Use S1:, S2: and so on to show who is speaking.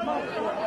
S1: Come on, come on.